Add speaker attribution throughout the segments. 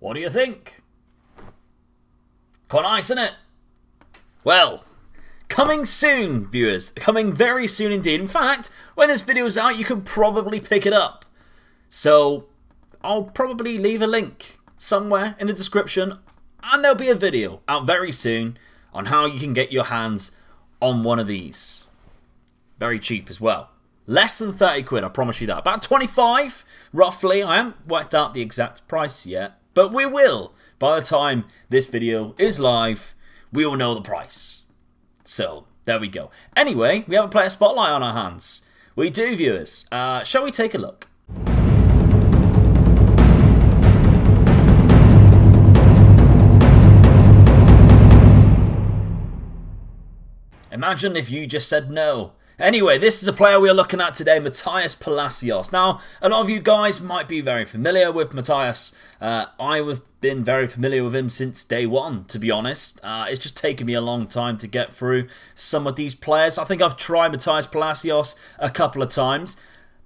Speaker 1: What do you think? Quite nice, isn't it? Well, coming soon, viewers. Coming very soon indeed. In fact, when this video is out, you can probably pick it up. So, I'll probably leave a link somewhere in the description, and there'll be a video out very soon on how you can get your hands on one of these. Very cheap as well. Less than 30 quid, I promise you that. About 25, roughly. I haven't worked out the exact price yet, but we will. By the time this video is live, we will know the price. So, there we go. Anyway, we have a player spotlight on our hands. We do, viewers. Uh, shall we take a look? Imagine if you just said no. Anyway, this is a player we are looking at today, Matthias Palacios. Now, a lot of you guys might be very familiar with Matthias. Uh, I've been very familiar with him since day one, to be honest. Uh, it's just taken me a long time to get through some of these players. I think I've tried Matthias Palacios a couple of times.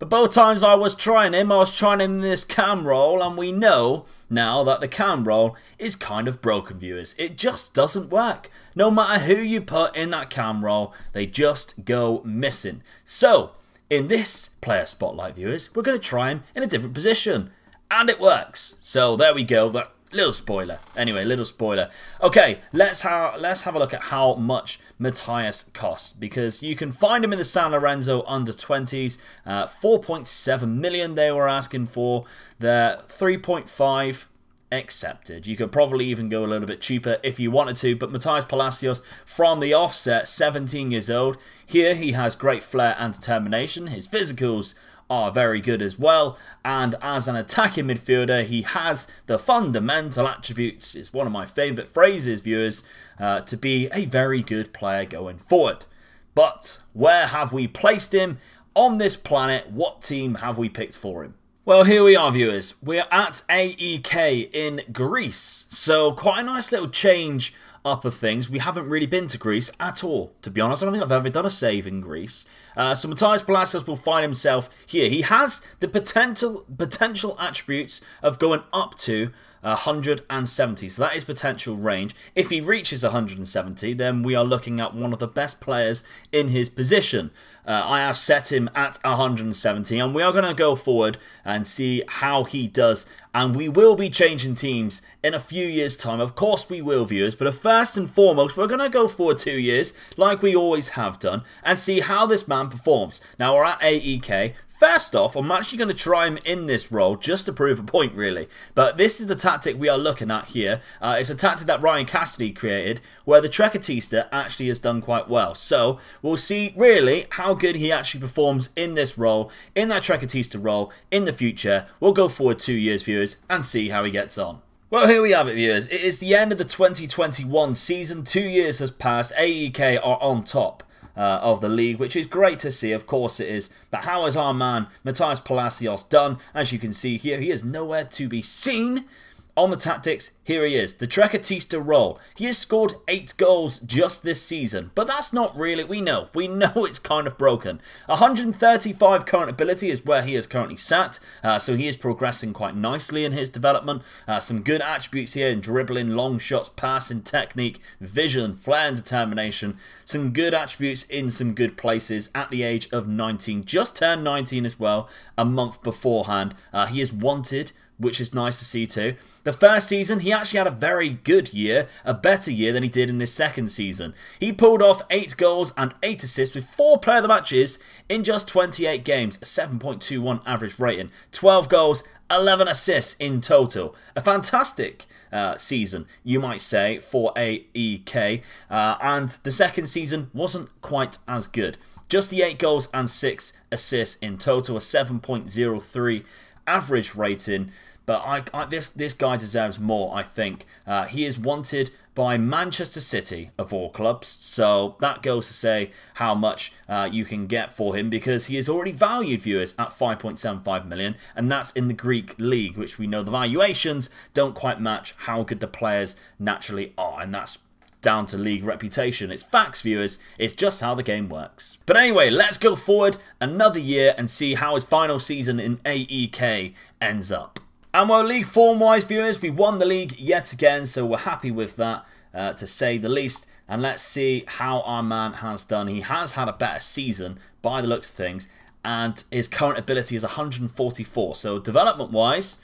Speaker 1: But both times I was trying him, I was trying him in this cam role, and we know now that the cam role is kind of broken, viewers. It just doesn't work. No matter who you put in that cam role, they just go missing. So, in this player spotlight, viewers, we're going to try him in a different position. And it works. So, there we go. That Little spoiler. Anyway, little spoiler. Okay, let's have let's have a look at how much Matthias costs because you can find him in the San Lorenzo under 20s. Uh, 4.7 million they were asking for. The 3.5 accepted. You could probably even go a little bit cheaper if you wanted to, but Matthias Palacios from the offset, 17 years old. Here he has great flair and determination. His physicals are very good as well. And as an attacking midfielder, he has the fundamental attributes, it's one of my favourite phrases, viewers, uh, to be a very good player going forward. But where have we placed him on this planet? What team have we picked for him? Well, here we are, viewers. We're at AEK in Greece. So, quite a nice little change up of things. We haven't really been to Greece at all, to be honest. I don't think I've ever done a save in Greece. Uh, so Matthias Palacios will find himself here. He has the potential potential attributes of going up to 170. So that is potential range. If he reaches 170, then we are looking at one of the best players in his position. Uh, I have set him at 170, and we are going to go forward and see how he does. And we will be changing teams in a few years' time. Of course, we will, viewers. But first and foremost, we're going to go forward two years, like we always have done, and see how this man performs. Now, we're at AEK. First off, I'm actually going to try him in this role just to prove a point, really. But this is the tactic we are looking at here. Uh, it's a tactic that Ryan Cassidy created, where the Trequartista actually has done quite well. So, we'll see, really, how good he actually performs in this role, in that Trequartista role, in the future. We'll go forward two years, viewers, and see how he gets on. Well, here we have it, viewers. It is the end of the 2021 season. Two years has passed. AEK are on top uh, of the league, which is great to see. Of course it is. But how has our man, Matthias Palacios, done? As you can see here, he is nowhere to be seen. On the tactics, here he is, the Trequartista role. He has scored 8 goals just this season, but that's not really, we know, we know it's kind of broken. 135 current ability is where he is currently sat, uh, so he is progressing quite nicely in his development. Uh, some good attributes here in dribbling, long shots, passing, technique, vision, flair and determination. Some good attributes in some good places at the age of 19, just turned 19 as well, a month beforehand. Uh, he is wanted which is nice to see too. The first season, he actually had a very good year, a better year than he did in his second season. He pulled off 8 goals and 8 assists with 4 player of the matches in just 28 games, a 7.21 average rating, 12 goals, 11 assists in total. A fantastic uh, season, you might say, for AEK. Uh, and the second season wasn't quite as good. Just the 8 goals and 6 assists in total, a 7.03 average rating. But I, I, this this guy deserves more. I think uh, he is wanted by Manchester City of all clubs. So that goes to say how much uh, you can get for him because he is already valued viewers at 5.75 million, and that's in the Greek league, which we know the valuations don't quite match how good the players naturally are, and that's down to league reputation. It's facts, viewers. It's just how the game works. But anyway, let's go forward another year and see how his final season in AEK ends up. And well, league form-wise, viewers, we won the league yet again, so we're happy with that, uh, to say the least. And let's see how our man has done. He has had a better season by the looks of things, and his current ability is 144. So development-wise,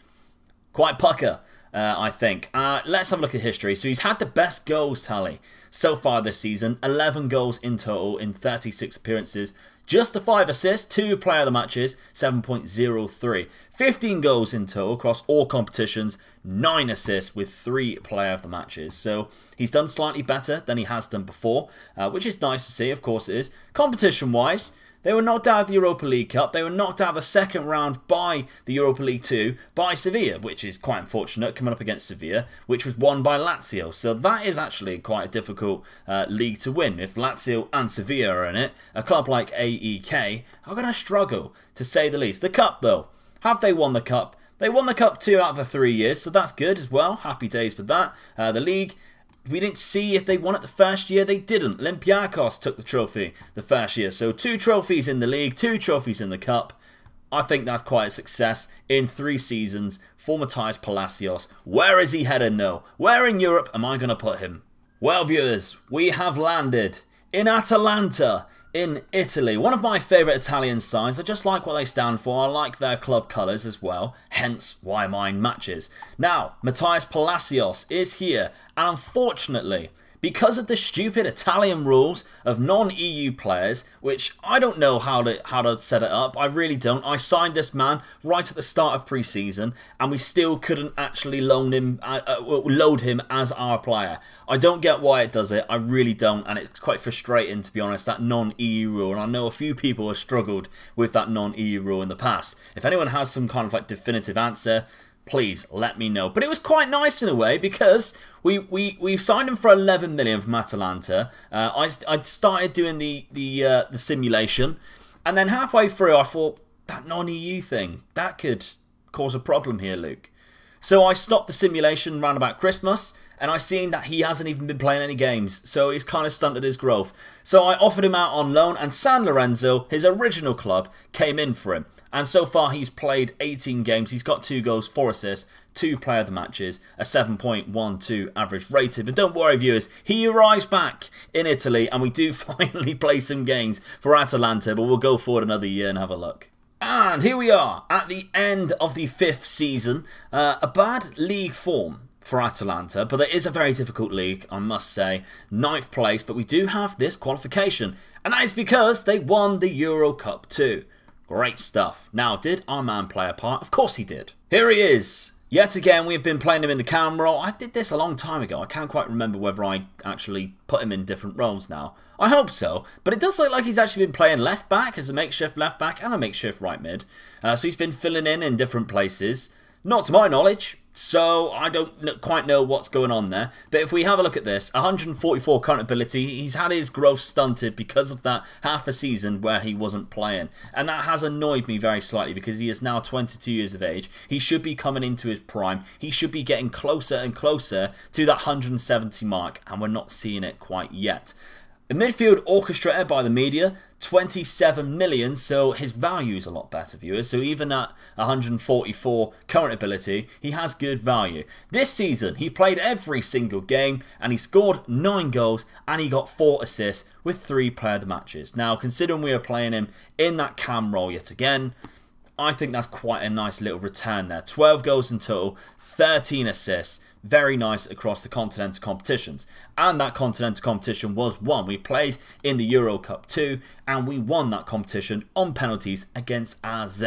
Speaker 1: quite pucker. Uh, I think. Uh, let's have a look at history. So he's had the best goals tally so far this season 11 goals in total in 36 appearances. Just the 5 assists, 2 player of the matches, 7.03. 15 goals in total across all competitions, 9 assists with 3 player of the matches. So he's done slightly better than he has done before, uh, which is nice to see, of course it is. Competition wise, they were knocked out of the Europa League Cup. They were knocked out of the second round by the Europa League 2 by Sevilla, which is quite unfortunate, coming up against Sevilla, which was won by Lazio. So that is actually quite a difficult uh, league to win. If Lazio and Sevilla are in it, a club like AEK are going to struggle, to say the least. The Cup, though, have they won the Cup? They won the Cup two out of the three years, so that's good as well. Happy days with that. Uh, the league we didn't see if they won it the first year. They didn't. Olympiacos took the trophy the first year. So two trophies in the league, two trophies in the cup. I think that's quite a success in three seasons for Matthias Palacios. Where is he headed now? Where in Europe am I going to put him? Well, viewers, we have landed in Atalanta in Italy. One of my favourite Italian sides. I just like what they stand for. I like their club colours as well, hence why mine matches. Now, Matthias Palacios is here, and unfortunately, because of the stupid Italian rules of non-EU players, which I don't know how to how to set it up. I really don't. I signed this man right at the start of pre-season, and we still couldn't actually loan him, uh, uh, load him as our player. I don't get why it does it. I really don't, and it's quite frustrating to be honest. That non-EU rule, and I know a few people have struggled with that non-EU rule in the past. If anyone has some kind of like definitive answer, please let me know. But it was quite nice in a way because we we, we signed him for 11 million from Atalanta. Uh, I I started doing the the uh, the simulation, and then halfway through I thought that non-EU thing that could cause a problem here, Luke. So I stopped the simulation around about Christmas. And I seen that he hasn't even been playing any games, so he's kind of stunted his growth. So I offered him out on loan, and San Lorenzo, his original club, came in for him. And so far, he's played 18 games. He's got two goals, four assists, two player of the matches, a 7.12 average rated. But don't worry, viewers, he arrives back in Italy, and we do finally play some games for Atalanta. But we'll go forward another year and have a look. And here we are at the end of the fifth season. Uh, a bad league form for Atalanta, but it is a very difficult league, I must say. Ninth place, but we do have this qualification, and that is because they won the Euro Cup too. Great stuff. Now, did our man play a part? Of course he did. Here he is. Yet again, we've been playing him in the cam role. I did this a long time ago. I can't quite remember whether I actually put him in different roles now. I hope so, but it does look like he's actually been playing left back as a makeshift left back and a makeshift right mid. Uh, so he's been filling in in different places. Not to my knowledge. So I don't quite know what's going on there. But if we have a look at this, 144 current ability, he's had his growth stunted because of that half a season where he wasn't playing. And that has annoyed me very slightly because he is now 22 years of age. He should be coming into his prime. He should be getting closer and closer to that 170 mark and we're not seeing it quite yet. Midfield orchestrated by the media, 27 million, so his value is a lot better, viewers. So even at 144 current ability, he has good value. This season, he played every single game and he scored 9 goals and he got 4 assists with 3 player matches. Now, considering we are playing him in that cam role yet again, I think that's quite a nice little return there. 12 goals in total, 13 assists very nice across the continental competitions. And that continental competition was won. We played in the Euro Cup 2 and we won that competition on penalties against AZ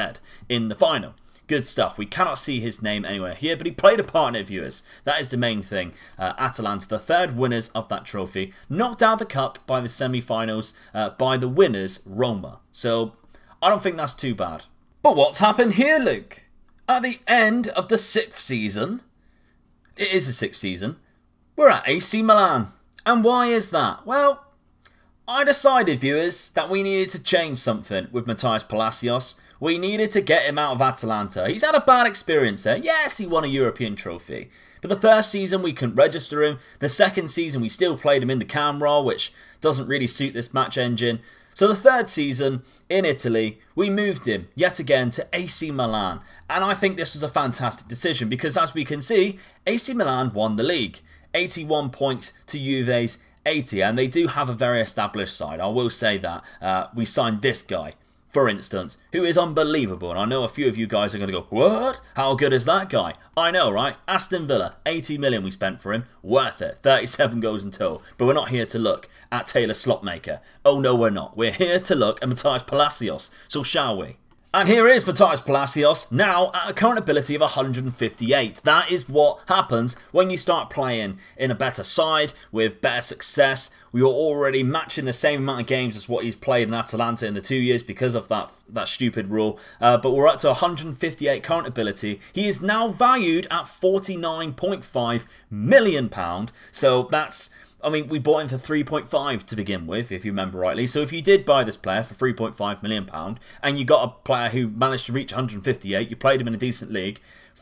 Speaker 1: in the final. Good stuff. We cannot see his name anywhere here, but he played a part in it, viewers. That is the main thing. Uh, Atalanta, the third winners of that trophy, knocked out the cup by the semi-finals uh, by the winners, Roma. So, I don't think that's too bad. But what's happened here, Luke? At the end of the sixth season, it is the sixth season. We're at AC Milan. And why is that? Well, I decided, viewers, that we needed to change something with Matthias Palacios. We needed to get him out of Atalanta. He's had a bad experience there. Yes, he won a European trophy. But the first season we couldn't register him. The second season we still played him in the cam role, which doesn't really suit this match engine. So the third season in Italy, we moved him yet again to AC Milan. And I think this was a fantastic decision because as we can see, AC Milan won the league. 81 points to Juve's 80 and they do have a very established side. I will say that. Uh, we signed this guy, for instance, who is unbelievable. And I know a few of you guys are going to go, What? How good is that guy? I know, right? Aston Villa, 80 million we spent for him. Worth it. 37 goals in total. But we're not here to look at Taylor Slotmaker. Oh, no, we're not. We're here to look at Matthias Palacios. So, shall we? And here is Matthias Palacios, now at a current ability of 158. That is what happens when you start playing in a better side with better success. We are already matching the same amount of games as what he's played in Atalanta in the two years because of that that stupid rule. Uh, but we're up to 158 current ability. He is now valued at 49.5 million pound. So that's I mean, we bought him for 3.5 to begin with, if you remember rightly. So if you did buy this player for 3.5 million pound, and you got a player who managed to reach 158, you played him in a decent league,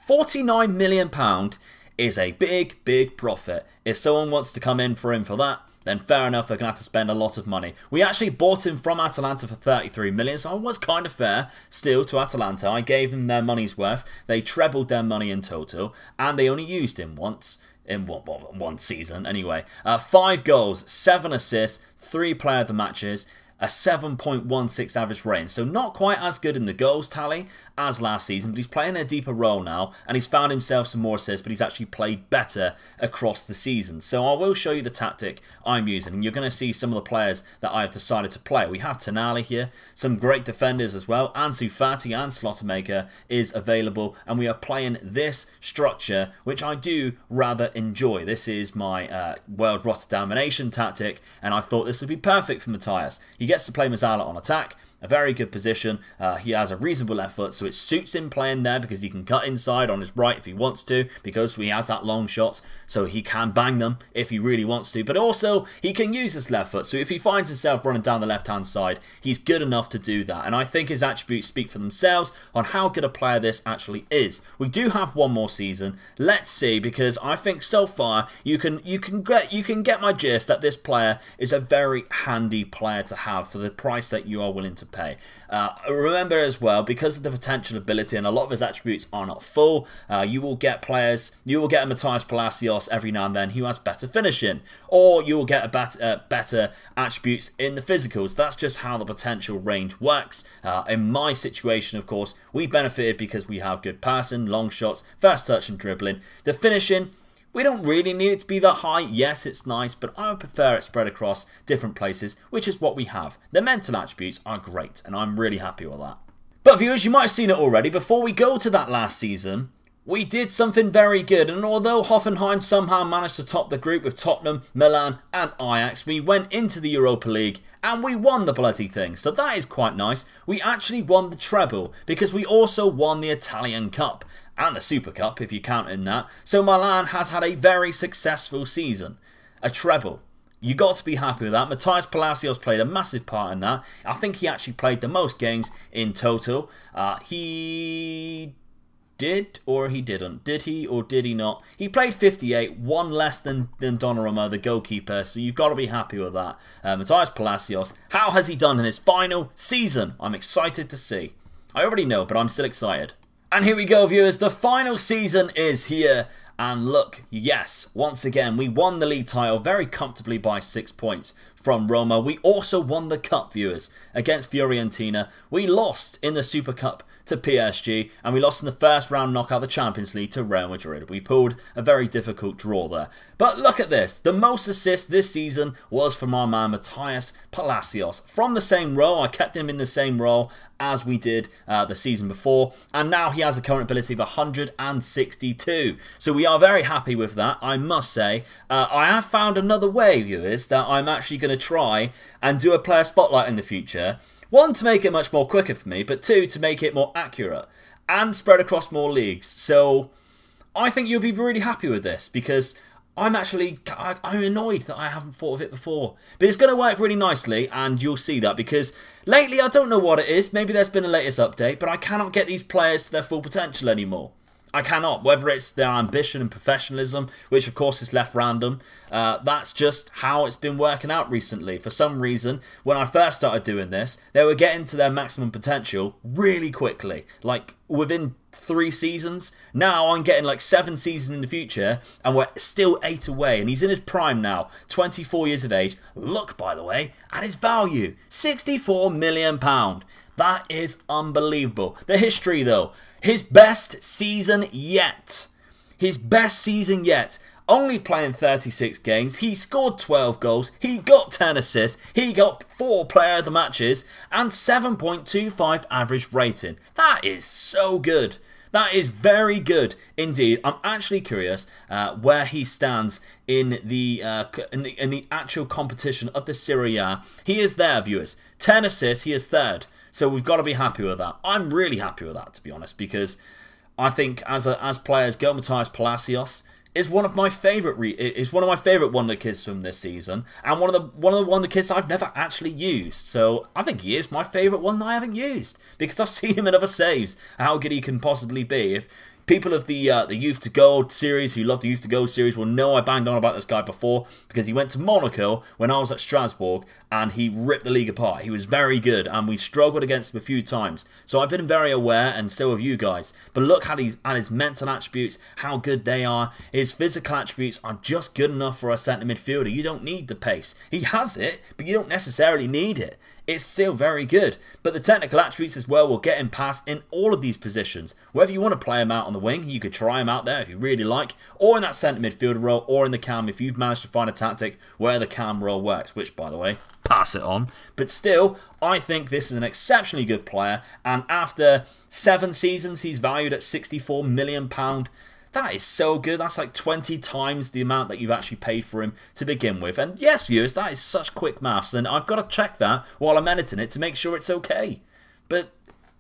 Speaker 1: 49 million pound is a big, big profit. If someone wants to come in for him for that, then fair enough, they're going to have to spend a lot of money. We actually bought him from Atalanta for 33 million, so I was kind of fair still to Atalanta. I gave them their money's worth. They trebled their money in total, and they only used him once in one, one season anyway. Uh, five goals, seven assists, three player of the matches, a 7.16 average rating. So not quite as good in the goals tally as last season, but he's playing a deeper role now, and he's found himself some more assists, but he's actually played better across the season. So I will show you the tactic I'm using, and you're going to see some of the players that I've decided to play. We have Tonali here, some great defenders as well. Ansu Fati and Slottermaker is available, and we are playing this structure, which I do rather enjoy. This is my uh, World Domination tactic, and I thought this would be perfect for Matthias. He gets to play Mezzala on attack, a very good position. Uh, he has a reasonable left foot, so it suits him playing there because he can cut inside on his right if he wants to, because he has that long shot, so he can bang them if he really wants to. But also, he can use his left foot, so if he finds himself running down the left-hand side, he's good enough to do that. And I think his attributes speak for themselves on how good a player this actually is. We do have one more season. Let's see, because I think so far you can you can get you can get my gist that this player is a very handy player to have for the price that you are willing to pay. Uh, remember as well, because of the potential ability and a lot of his attributes are not full, uh, you will get players, you will get a Matthias Palacios every now and then who has better finishing, or you will get a better, uh, better attributes in the physicals. That's just how the potential range works. Uh, in my situation, of course, we benefited because we have good passing, long shots, first touch and dribbling. The finishing, we don't really need it to be that high. Yes, it's nice, but I would prefer it spread across different places, which is what we have. The mental attributes are great, and I'm really happy with that. But viewers, you might have seen it already. Before we go to that last season, we did something very good, and although Hoffenheim somehow managed to top the group with Tottenham, Milan, and Ajax, we went into the Europa League and we won the bloody thing. So that is quite nice. We actually won the treble because we also won the Italian Cup and the Super Cup if you count in that. So Milan has had a very successful season. A treble. You got to be happy with that. Matthias Palacios played a massive part in that. I think he actually played the most games in total. Uh, he did or he didn't. Did he or did he not? He played 58, one less than, than Donnarumma, the goalkeeper, so you've got to be happy with that. Uh, Matthias Palacios, how has he done in his final season? I'm excited to see. I already know, but I'm still excited. And here we go, viewers. The final season is here. And look, yes, once again, we won the league title very comfortably by six points from Roma. We also won the cup, viewers, against Fiorentina. We lost in the Super Cup to PSG, and we lost in the first round knockout of the Champions League to Real Madrid. We pulled a very difficult draw there. But look at this. The most assists this season was from our man Matthias Palacios. From the same role, I kept him in the same role as we did uh, the season before. And now he has a current ability of 162. So we are very happy with that, I must say. Uh, I have found another way, viewers, that I'm actually going to try and do a player spotlight in the future. One, to make it much more quicker for me, but two, to make it more accurate and spread across more leagues. So I think you'll be really happy with this because I'm actually I'm annoyed that I haven't thought of it before. But it's going to work really nicely and you'll see that because lately I don't know what it is. Maybe there's been a latest update, but I cannot get these players to their full potential anymore. I cannot. Whether it's their ambition and professionalism, which of course is left random, uh, that's just how it's been working out recently. For some reason, when I first started doing this, they were getting to their maximum potential really quickly, like within three seasons. Now I'm getting like seven seasons in the future, and we're still eight away. And he's in his prime now, 24 years of age. Look, by the way, at his value 64 million pound. That is unbelievable. The history, though, his best season yet. His best season yet. Only playing 36 games, he scored 12 goals, he got 10 assists, he got 4 player of the matches, and 7.25 average rating. That is so good. That is very good indeed. I'm actually curious uh, where he stands in the, uh, in the in the actual competition of the Serie A. He is there, viewers. 10 assists, he is third. So we've got to be happy with that. I'm really happy with that, to be honest, because I think as a, as players, Gil Matthias Palacios is one of my favorite is one of my favorite wonder kids from this season, and one of the one of the wonder kids I've never actually used. So I think he is my favorite one that I haven't used because I've seen him in other saves. How good he can possibly be if people of the uh, the Youth to Gold series who love the Youth to Gold series will know I banged on about this guy before because he went to Monaco when I was at Strasbourg and he ripped the league apart. He was very good and we struggled against him a few times. So I've been very aware and so have you guys. But look at his, at his mental attributes, how good they are. His physical attributes are just good enough for a centre midfielder. You don't need the pace. He has it, but you don't necessarily need it it's still very good. But the technical attributes as well will get him past in all of these positions. Whether you want to play him out on the wing, you could try him out there if you really like, or in that centre midfielder role, or in the cam if you've managed to find a tactic where the cam role works, which, by the way, pass it on. But still, I think this is an exceptionally good player, and after seven seasons, he's valued at £64 million. That is so good. That's like 20 times the amount that you've actually paid for him to begin with. And yes, viewers, that is such quick maths. And I've got to check that while I'm editing it to make sure it's okay. But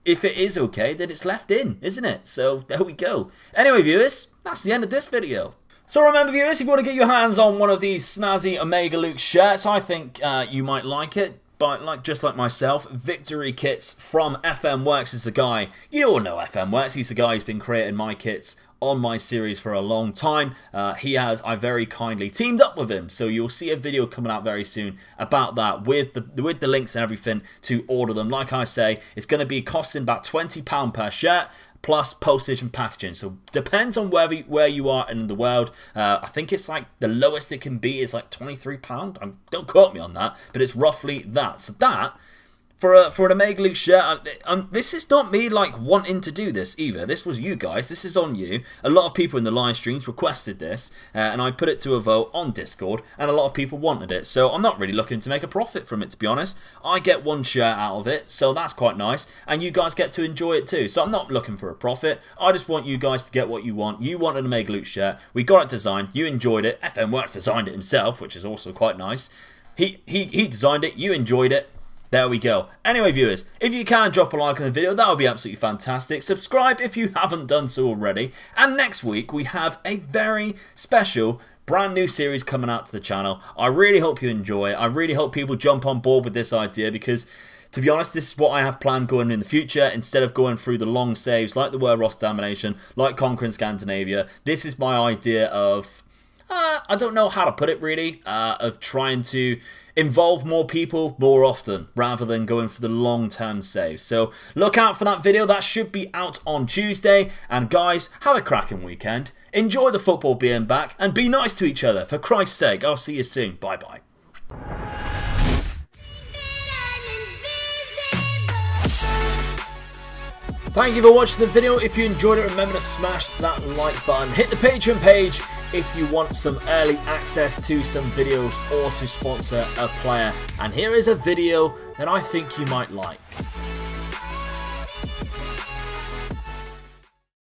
Speaker 1: if it is okay, then it's left in, isn't it? So there we go. Anyway, viewers, that's the end of this video. So remember, viewers, if you want to get your hands on one of these snazzy Omega Luke shirts, I think uh, you might like it. But like just like myself, Victory Kits from FM Worx is the guy. You all know FM Worx. He's the guy who's been creating my kits on my series for a long time. Uh, he has, I very kindly teamed up with him, so you'll see a video coming out very soon about that with the with the links and everything to order them. Like I say, it's going to be costing about £20 per shirt plus postage and packaging. So depends on where where you are in the world. Uh, I think it's like the lowest it can be is like £23. don't quote me on that, but it's roughly that. So that for a for an Omega Luke shirt. Um, this is not me like wanting to do this either. This was you guys. This is on you. A lot of people in the live streams requested this, uh, and I put it to a vote on Discord, and a lot of people wanted it. So I'm not really looking to make a profit from it, to be honest. I get one shirt out of it, so that's quite nice, and you guys get to enjoy it too. So I'm not looking for a profit. I just want you guys to get what you want. You wanted an Omega Luke shirt. We got it designed. You enjoyed it. FM Worx designed it himself, which is also quite nice. He, he, he designed it, you enjoyed it, there we go. Anyway, viewers, if you can drop a like on the video, that would be absolutely fantastic. Subscribe if you haven't done so already. And next week, we have a very special brand new series coming out to the channel. I really hope you enjoy it. I really hope people jump on board with this idea because to be honest, this is what I have planned going in the future. Instead of going through the long saves like the World Rotterdamination, like Conquering Scandinavia, this is my idea of uh, I don't know how to put it really, uh, of trying to involve more people more often rather than going for the long-term saves. So look out for that video. That should be out on Tuesday. And guys, have a cracking weekend. Enjoy the football being back and be nice to each other. For Christ's sake, I'll see you soon. Bye-bye. Thank you for watching the video. If you enjoyed it, remember to smash that like button. Hit the Patreon page if you want some early access to some videos or to sponsor a player. And here is a video that I think you might like.